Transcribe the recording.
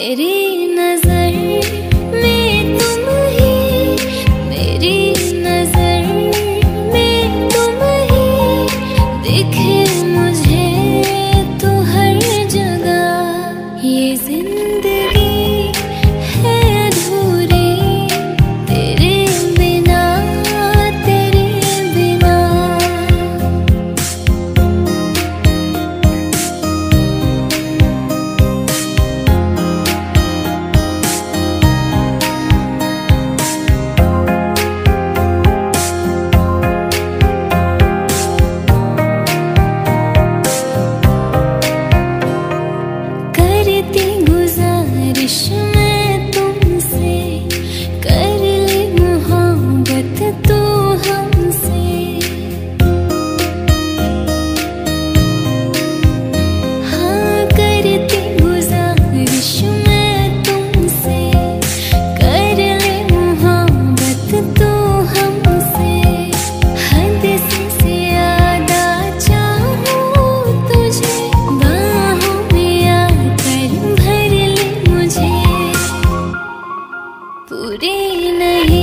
मेरी नज़र में तुम मेरी नज़र में तुम दिखे मुझे तो हर जगह ये ज़िंदगी पूरे नहीं।